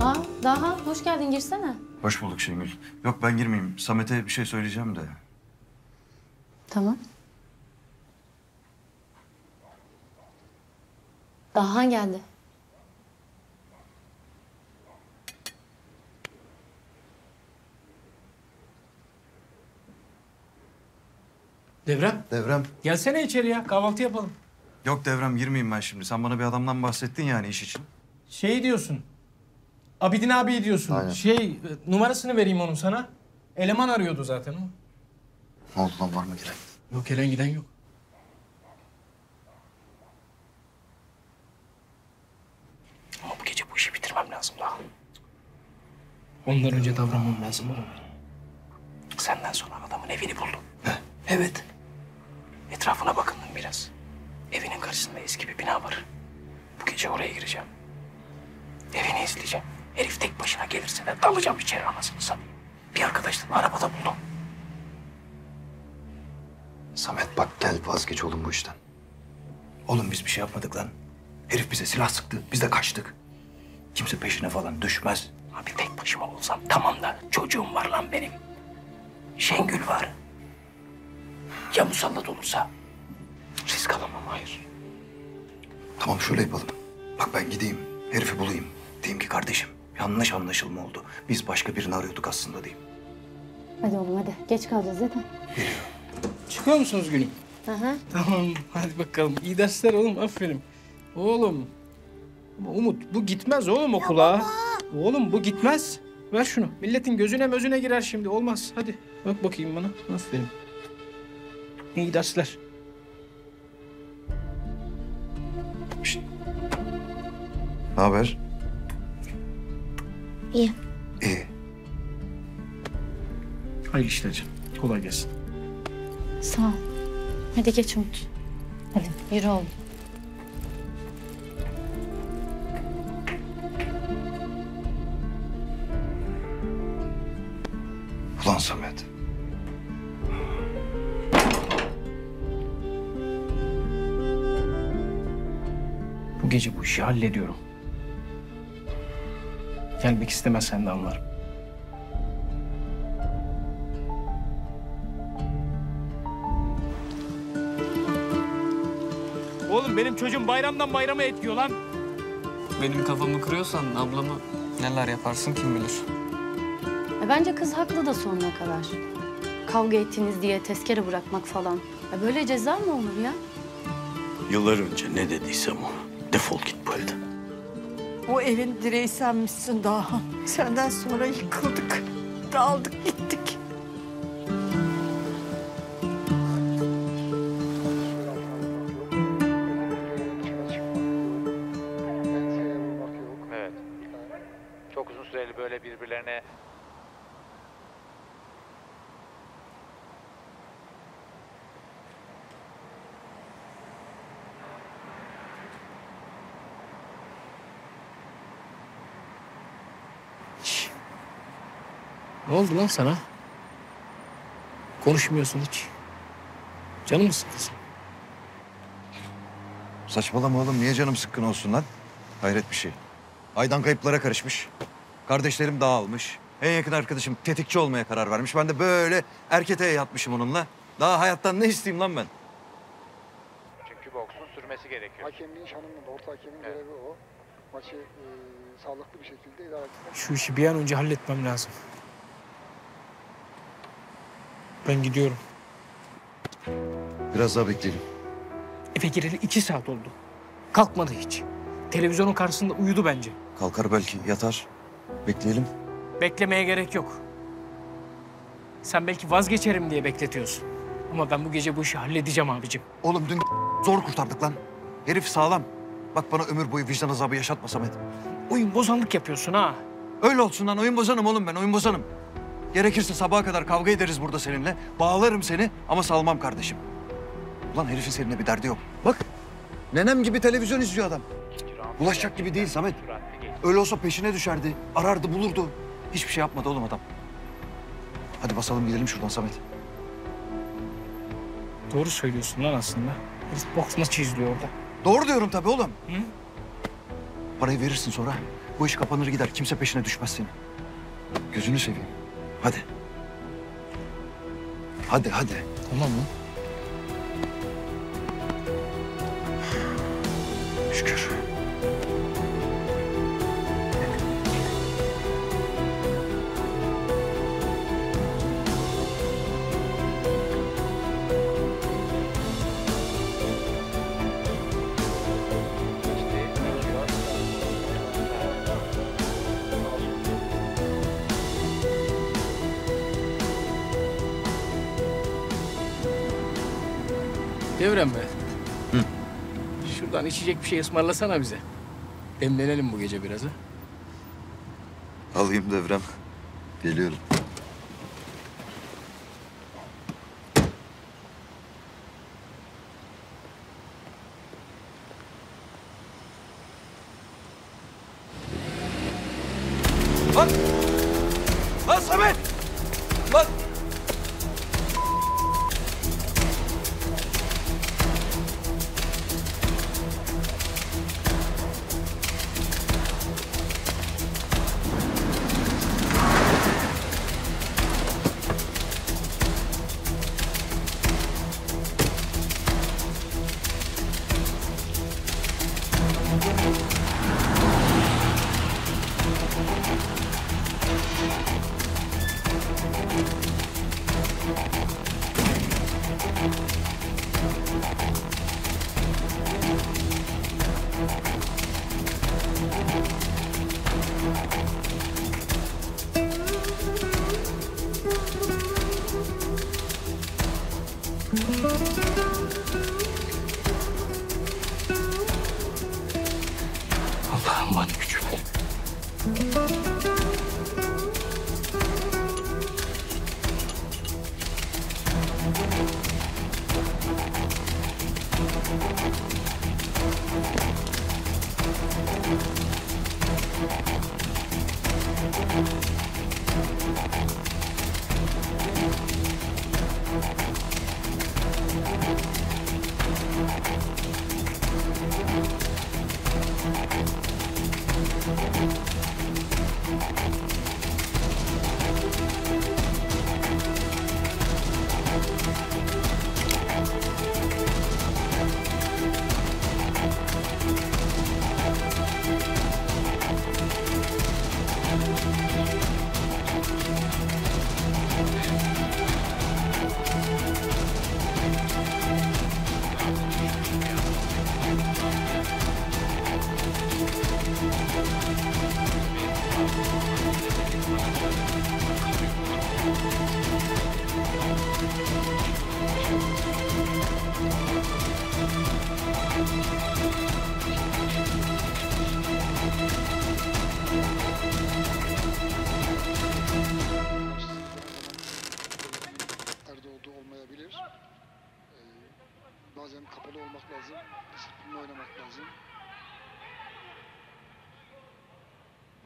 Aa daha hoş geldin girsene. Hoş bulduk Şengül. Yok ben girmeyeyim. Samet'e bir şey söyleyeceğim de. Tamam. Daha geldi. Devrem, Devrem. gelsene içeri ya. Kahvaltı yapalım. Yok Devrem girmeyeyim ben şimdi. Sen bana bir adamdan bahsettin yani iş için. Şey diyorsun. Abidin abi diyorsun. Aynen. Şey, numarasını vereyim onun sana. Eleman arıyordu zaten o. Ne oldu lan var mı giren? Yok gelen giden yok. Ama bu gece bu işi bitirmem lazım daha. Ondan önce davranmam lazım oğlum. Senden sonra adamın evini buldum. Evet. Etrafına bakındım biraz. Evinin karşısında eski bir bina var. Bu gece oraya gireceğim. Evini izleyeceğim. Herif tek başına gelirse de dalacağım içeri anasını satayım. Bir arkadaşla arabada buldum. Samet bak gel vazgeç oğlum bu işten. Oğlum biz bir şey yapmadık lan. Herif bize silah sıktı. Biz de kaçtık. Kimse peşine falan düşmez. Abi tek başıma olsam tamam da çocuğum var lan benim. Şengül var. Ya musallat olursa? Risk alamam hayır. Tamam şöyle yapalım. Bak ben gideyim. Herifi bulayım. Diyeyim ki kardeşim yanlış anlaşılma oldu. Biz başka birini arıyorduk aslında diyeyim. Hadi oğlum hadi. Geç kalacağız zaten. Geliyor. Çıkıyor musunuz gülüm? Hı hı. Tamam hadi bakalım. İyi dersler oğlum aferin. Oğlum. Umut bu gitmez oğlum okula. Oğlum bu gitmez. Ver şunu. Milletin gözüne mözüne girer şimdi. Olmaz. Hadi bak bakayım bana. Aferin. İyi dersler. Ne haber? İyi. İyi. Hayırlı işler canım. Kolay gelsin. Sağ ol. Hadi geç Umut. Hadi yürü oğlum. Ulan Samet. Bu gece bu işi hallediyorum. Gelmek istemezsen de anlarım. Oğlum benim çocuğum bayramdan bayrama et yiyor lan. Benim kafamı kırıyorsan ablamı neler yaparsın kim bilir. E, bence kız haklı da sonuna kadar. Kavga ettiniz diye tezkere bırakmak falan. E, böyle ceza mı olur ya? Yıllar önce ne dediysem o. Defol git bu evden. O evin direği senmişsin daha. Senden sonra yıkıldık. Dağıldık gittik. Ne oldu lan sana? Konuşmuyorsun hiç. Canım mı sıkkın senin? Saçmalama oğlum. Niye canım sıkkın olsun lan? Hayret bir şey. Aydan kayıplara karışmış. Kardeşlerim dağılmış. En yakın arkadaşım tetikçi olmaya karar vermiş. Ben de böyle erketeye yatmışım onunla. Daha hayattan ne isteyeyim lan ben? çünkü boksun sürmesi gerekiyor. Hakemliğin şanında orta hakemin görevi o. Maçı e, sağlıklı bir şekilde idare etmek. Şu işi bir an önce halletmem lazım. Ben gidiyorum. Biraz daha bekleyelim. Eve gireli iki saat oldu. Kalkmadı hiç. Televizyonun karşısında uyudu bence. Kalkar belki yatar. Bekleyelim. Beklemeye gerek yok. Sen belki vazgeçerim diye bekletiyorsun. Ama ben bu gece bu işi halledeceğim abicim. Oğlum dün zor kurtardık lan. Herif sağlam. Bak bana ömür boyu vicdan azabı yaşatma Samet. Oyun bozanlık yapıyorsun ha. Öyle olsun lan oyun bozanım oğlum ben oyun bozanım. Gerekirse sabaha kadar kavga ederiz burada seninle. Bağlarım seni ama salmam kardeşim. Ulan herifin seninle bir derdi yok. Bak nenem gibi televizyon izliyor adam. Bulaşacak gibi değil Samet. Öyle olsa peşine düşerdi. Arardı bulurdu. Hiçbir şey yapmadı oğlum adam. Hadi basalım gidelim şuradan Samet. Doğru söylüyorsun lan aslında. Herif boks maçı izliyor orada. Doğru diyorum tabii oğlum. Hı? Parayı verirsin sonra. Bu iş kapanır gider. Kimse peşine düşmez senin. Gözünü seveyim. Hadi. Hadi hadi. Tamam mı? Şükür. Devrem be. Şuradan içecek bir şey ısmarlasana bize. Demlenelim bu gece biraz ha. Alayım devrem. Geliyorum. Lan! Lan Samet!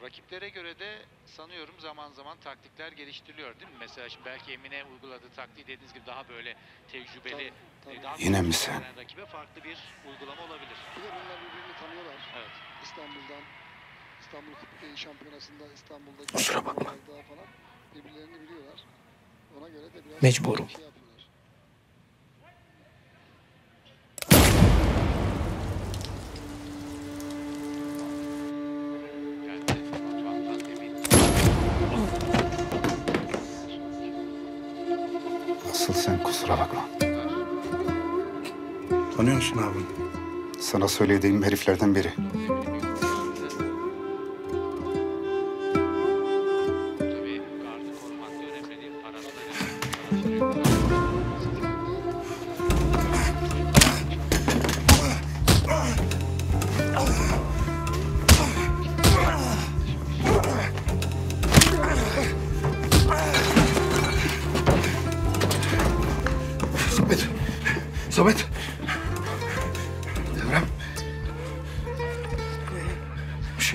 Rakiplere göre de sanıyorum zaman zaman taktikler geliştiriliyor değil mi? Mesela şimdi belki Emine uyguladığı taktiği dediğiniz gibi daha böyle tecrübeli, Tabii, e, tabii. daha Yine mi sen? rakibe farklı bir uygulama olabilir. Bir de bunlar birbirini tanıyorlar. Evet. İstanbul'dan, İstanbul Şampiyonası'nda İstanbul'daki Kusura bakma. falan birbirlerini biliyorlar. Ona göre de biraz Mecburum. şey yapıyorlar. Kusura bakma. Tanıyor musun abi? Sana söylediğim heriflerden biri.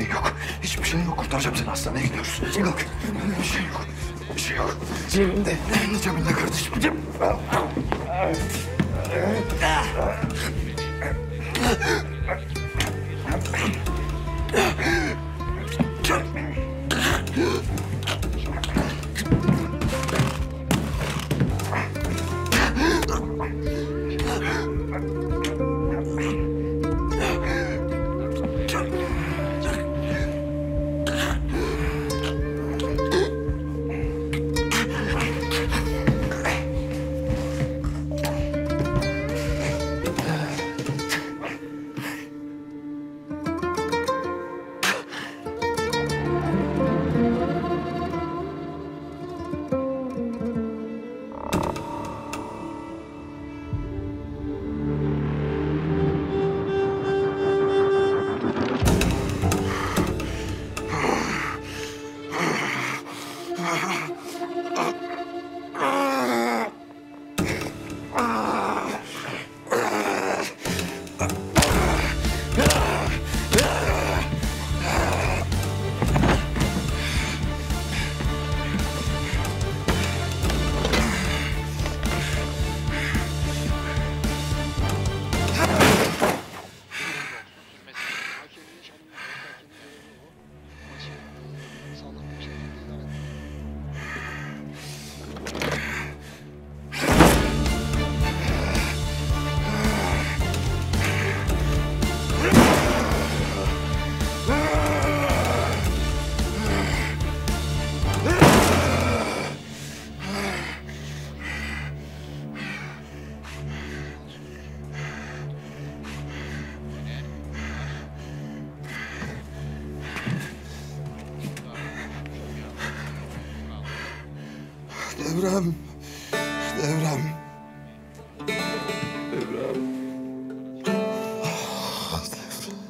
Şey yok. Hiçbir şey yok. Kurtaracağım seni. Hastaneye gidiyoruz. Kalk. Bir şey yok. Bir şey yok. Cebimde. Ne cebinde kardeşim? Cebim. Mesela Devrem. Devrem. Ah, devrem.